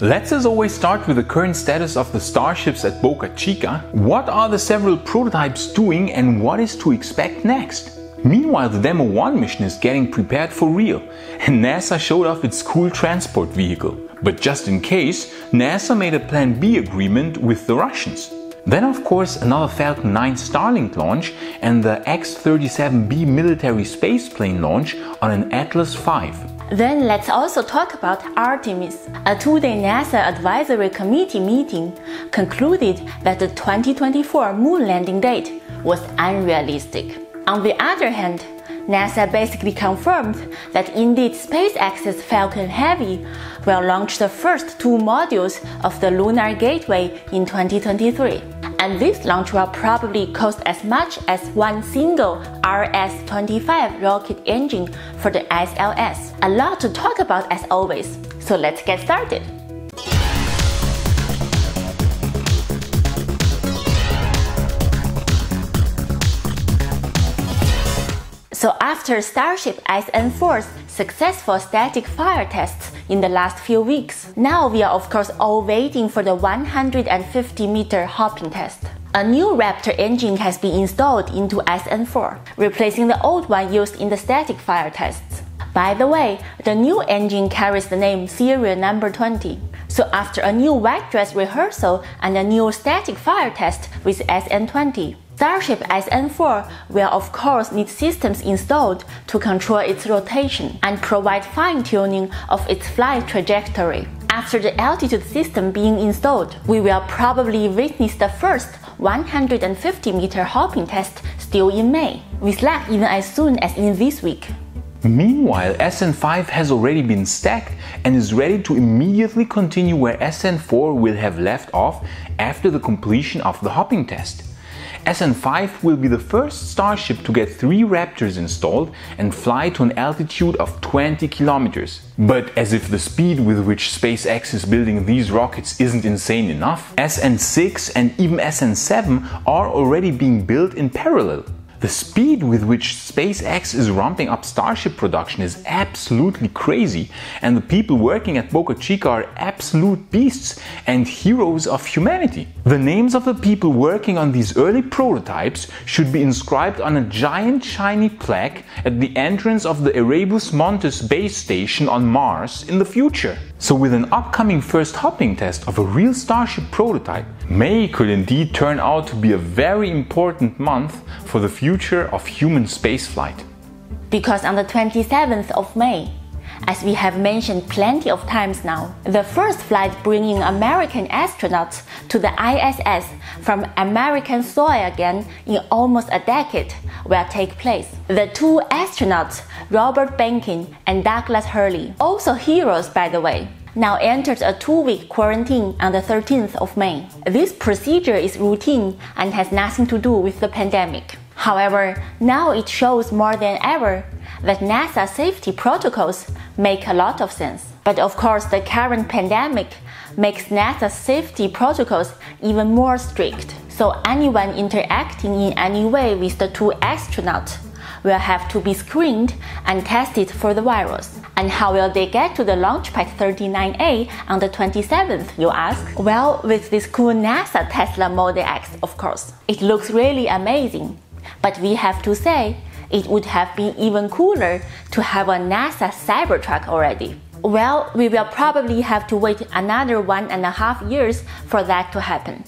Let's as always start with the current status of the starships at Boca Chica. What are the several prototypes doing and what is to expect next? Meanwhile, the Demo 1 mission is getting prepared for real, and NASA showed off its cool transport vehicle. But just in case, NASA made a Plan B agreement with the Russians. Then, of course, another Falcon 9 Starlink launch and the X 37B military spaceplane launch on an Atlas V. Then let's also talk about Artemis. A two-day NASA advisory committee meeting concluded that the 2024 moon landing date was unrealistic. On the other hand, NASA basically confirmed that indeed SpaceX's Falcon Heavy will launch the first two modules of the Lunar Gateway in 2023 and this launch will probably cost as much as one single RS-25 rocket engine for the SLS. A lot to talk about as always, so let's get started. So after Starship SN4's successful static fire tests in the last few weeks, now we are of course all waiting for the 150 meter hopping test. A new Raptor engine has been installed into SN4, replacing the old one used in the static fire tests. By the way, the new engine carries the name serial number 20. So after a new wet dress rehearsal and a new static fire test with SN20, Starship SN4 will of course need systems installed to control its rotation and provide fine-tuning of its flight trajectory. After the attitude system being installed, we will probably witness the first 150 meter hopping test still in May, with luck even as soon as in this week. Meanwhile, SN5 has already been stacked and is ready to immediately continue where SN4 will have left off after the completion of the hopping test. SN5 will be the first Starship to get three Raptors installed and fly to an altitude of 20 kilometers. But as if the speed with which SpaceX is building these rockets isn't insane enough, SN6 and even SN7 are already being built in parallel. The speed with which SpaceX is ramping up Starship production is absolutely crazy, and the people working at Boca Chica are absolute beasts and heroes of humanity. The names of the people working on these early prototypes should be inscribed on a giant shiny plaque at the entrance of the Erebus Montes base station on Mars in the future. So with an upcoming first hopping test of a real Starship prototype, May could indeed turn out to be a very important month for the future of human spaceflight. Because on the 27th of May, as we have mentioned plenty of times now, the first flight bringing American astronauts to the ISS from American soil again in almost a decade will take place. The two astronauts, Robert Behnken and Douglas Hurley, also heroes by the way, now entered a two week quarantine on the 13th of May. This procedure is routine and has nothing to do with the pandemic. However, now it shows more than ever that NASA safety protocols make a lot of sense. But of course, the current pandemic makes NASA safety protocols even more strict. So anyone interacting in any way with the two astronauts will have to be screened and tested for the virus. And how will they get to the Launchpad 39A on the 27th, you ask? Well, with this cool NASA Tesla Model X, of course. It looks really amazing. But we have to say, it would have been even cooler to have a NASA Cybertruck already. Well, we will probably have to wait another one and a half years for that to happen.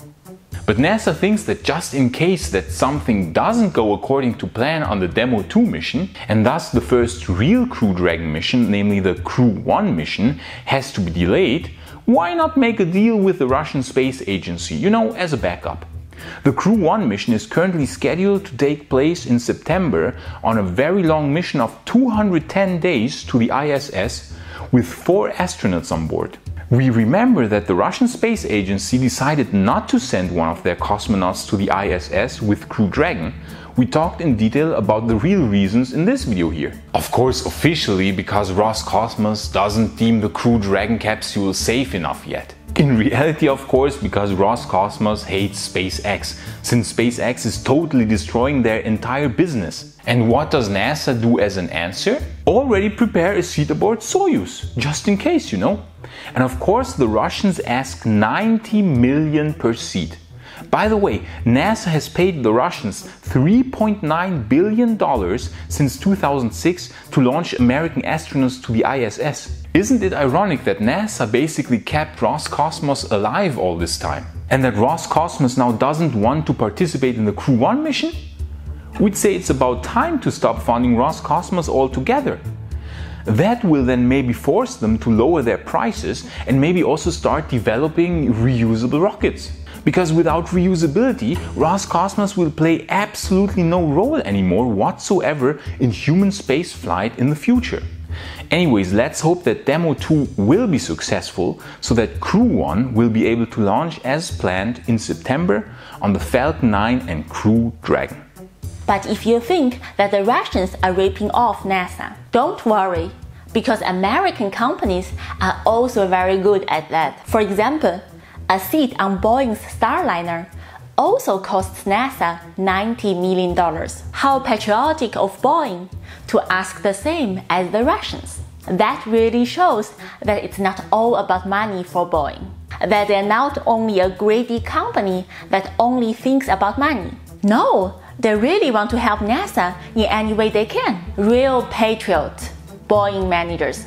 But NASA thinks that just in case that something doesn't go according to plan on the Demo 2 mission, and thus the first real Crew Dragon mission, namely the Crew 1 mission, has to be delayed, why not make a deal with the Russian Space Agency, you know, as a backup? The Crew 1 mission is currently scheduled to take place in September on a very long mission of 210 days to the ISS with four astronauts on board. We remember that the Russian Space Agency decided not to send one of their cosmonauts to the ISS with Crew Dragon. We talked in detail about the real reasons in this video here. Of course, officially because Roscosmos doesn't deem the Crew Dragon capsule safe enough yet. In reality, of course, because Roscosmos hates SpaceX, since SpaceX is totally destroying their entire business. And what does NASA do as an answer? Already prepare a seat aboard Soyuz, just in case, you know. And of course, the Russians ask 90 million per seat. By the way, NASA has paid the Russians $3.9 billion since 2006 to launch American astronauts to the ISS. Isn't it ironic that NASA basically kept Roscosmos alive all this time? And that Roscosmos now doesn't want to participate in the Crew 1 mission? We'd say it's about time to stop funding Roscosmos altogether. That will then maybe force them to lower their prices and maybe also start developing reusable rockets. Because without reusability, Roscosmos will play absolutely no role anymore whatsoever in human spaceflight in the future. Anyways, let's hope that Demo 2 will be successful so that Crew 1 will be able to launch as planned in September on the Falcon 9 and Crew Dragon. But if you think that the Russians are ripping off NASA, don't worry, because American companies are also very good at that. For example, a seat on Boeing's Starliner also costs NASA $90 million. How patriotic of Boeing to ask the same as the Russians. That really shows that it's not all about money for Boeing. That they're not only a greedy company that only thinks about money. No, they really want to help NASA in any way they can. Real patriot, Boeing managers.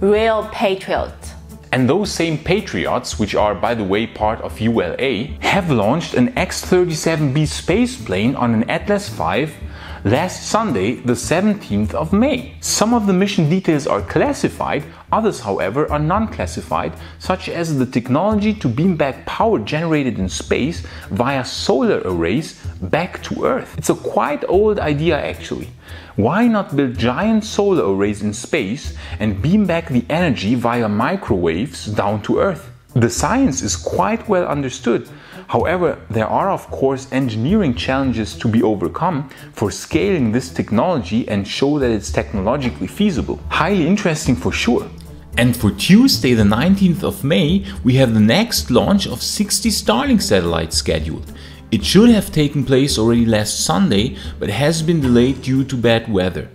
Real patriot. And those same Patriots, which are by the way part of ULA, have launched an X-37B spaceplane on an Atlas V last Sunday, the 17th of May. Some of the mission details are classified, others, however, are non classified, such as the technology to beam back power generated in space via solar arrays back to Earth. It's a quite old idea, actually. Why not build giant solar arrays in space and beam back the energy via microwaves down to Earth? The science is quite well understood, However, there are of course engineering challenges to be overcome for scaling this technology and show that it's technologically feasible. Highly interesting for sure. And for Tuesday, the 19th of May, we have the next launch of 60 Starlink satellites scheduled. It should have taken place already last Sunday, but has been delayed due to bad weather.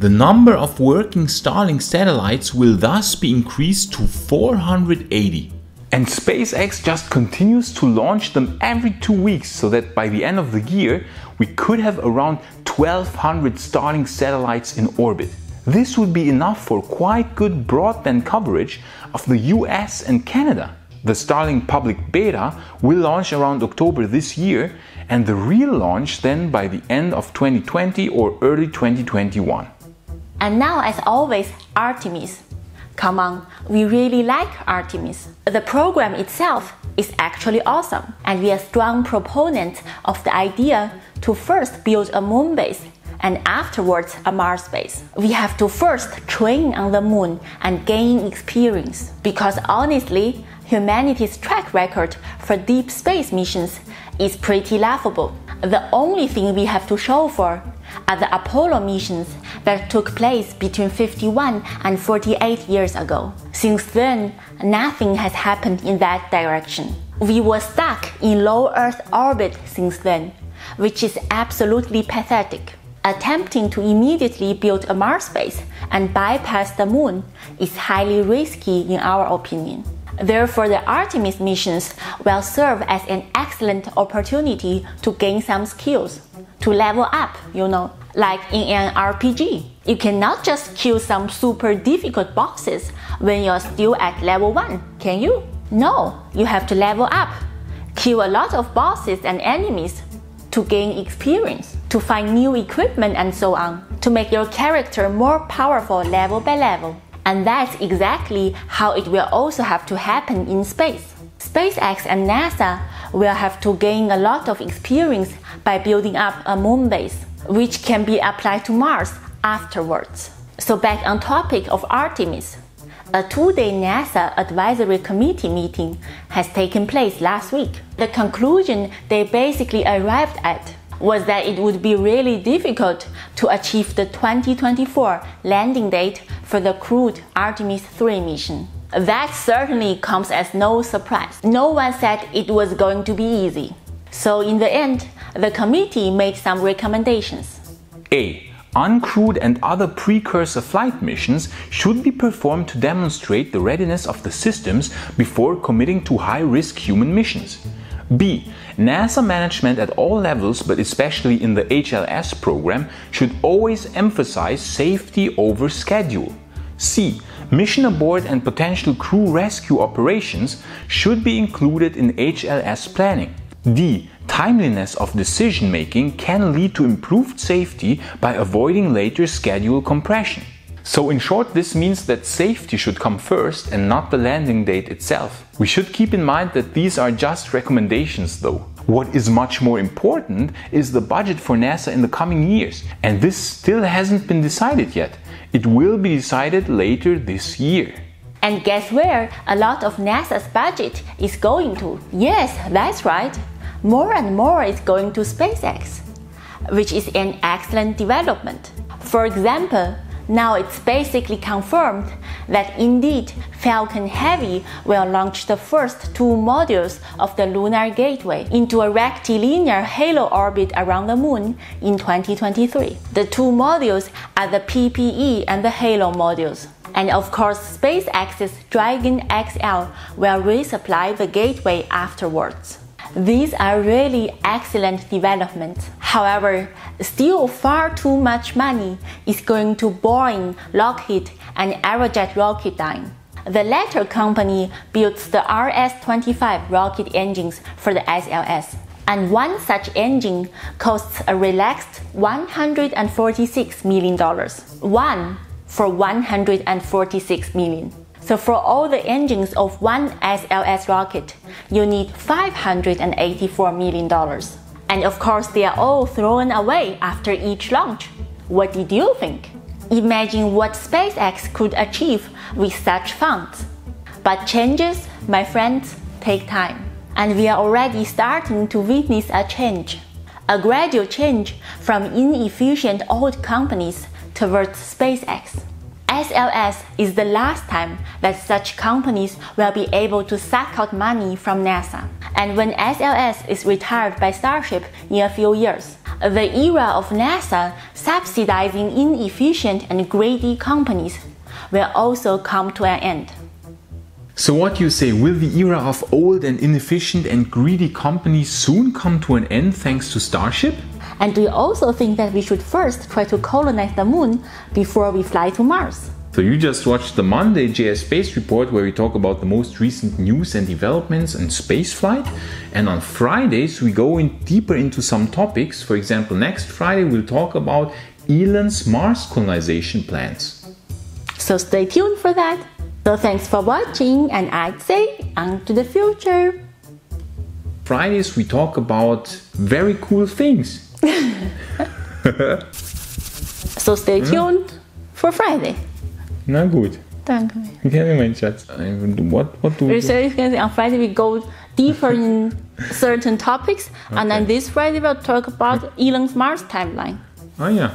The number of working Starlink satellites will thus be increased to 480. And SpaceX just continues to launch them every two weeks so that by the end of the year, we could have around 1200 Starlink satellites in orbit. This would be enough for quite good broadband coverage of the US and Canada. The Starlink public beta will launch around October this year, and the real launch then by the end of 2020 or early 2021. And now, as always, Artemis. Come on, we really like Artemis. The program itself is actually awesome, and we are strong proponents of the idea to first build a moon base and afterwards a Mars base. We have to first train on the moon and gain experience because honestly, humanity's track record for deep space missions is pretty laughable. The only thing we have to show for are the Apollo missions that took place between 51 and 48 years ago. Since then, nothing has happened in that direction. We were stuck in low Earth orbit since then, which is absolutely pathetic. Attempting to immediately build a Mars base and bypass the moon is highly risky in our opinion. Therefore, the Artemis missions will serve as an excellent opportunity to gain some skills, to level up, you know, like in an RPG. You cannot just kill some super difficult bosses when you're still at level 1, can you? No, you have to level up. Kill a lot of bosses and enemies to gain experience, to find new equipment and so on, to make your character more powerful level by level. And that's exactly how it will also have to happen in space. SpaceX and NASA will have to gain a lot of experience by building up a moon base, which can be applied to Mars afterwards. So back on topic of Artemis. A two-day NASA advisory committee meeting has taken place last week. The conclusion they basically arrived at was that it would be really difficult to achieve the 2024 landing date for the crewed Artemis 3 mission. That certainly comes as no surprise. No one said it was going to be easy. So, in the end, the committee made some recommendations. A. Uncrewed and other precursor flight missions should be performed to demonstrate the readiness of the systems before committing to high risk human missions. B. NASA management at all levels, but especially in the HLS program, should always emphasize safety over schedule. C. Mission abort and potential crew rescue operations should be included in HLS planning. D. Timeliness of decision making can lead to improved safety by avoiding later schedule compression. So, in short, this means that safety should come first and not the landing date itself. We should keep in mind that these are just recommendations, though. What is much more important is the budget for NASA in the coming years, and this still hasn't been decided yet. It will be decided later this year. And guess where a lot of NASA's budget is going to? Yes, that's right. More and more is going to SpaceX, which is an excellent development. For example, now it's basically confirmed that indeed Falcon Heavy will launch the first two modules of the Lunar Gateway into a rectilinear halo orbit around the Moon in 2023. The two modules are the PPE and the Halo modules. And of course, SpaceX's Dragon XL will resupply the gateway afterwards. These are really excellent developments. However, still far too much money is going to Boeing, Lockheed, and Aerojet Rocketdyne. The latter company builds the RS-25 rocket engines for the SLS, and one such engine costs a relaxed $146 million. One for 146 million. So for all the engines of one SLS rocket, you need $584 million. And of course, they are all thrown away after each launch. What did you think? Imagine what SpaceX could achieve with such funds. But changes, my friends, take time. And we are already starting to witness a change. A gradual change from inefficient old companies towards SpaceX. SLS is the last time that such companies will be able to suck out money from NASA. And when SLS is retired by Starship in a few years, the era of NASA subsidizing inefficient and greedy companies will also come to an end. So, what you say, will the era of old and inefficient and greedy companies soon come to an end thanks to Starship? And do you also think that we should first try to colonize the moon before we fly to Mars? So you just watched the Monday JS Space Report where we talk about the most recent news and developments in spaceflight. And on Fridays we go in deeper into some topics. For example, next Friday we'll talk about Elon's Mars colonization plans. So stay tuned for that. So thanks for watching and I'd say on to the future. Fridays we talk about very cool things. So stay tuned for Friday. Na gut. Danke. Gerne, mein Schatz. What, what do we do? On Friday we go deeper in certain topics, okay. and then this Friday we'll talk about Elon's Mars timeline. Ah ja.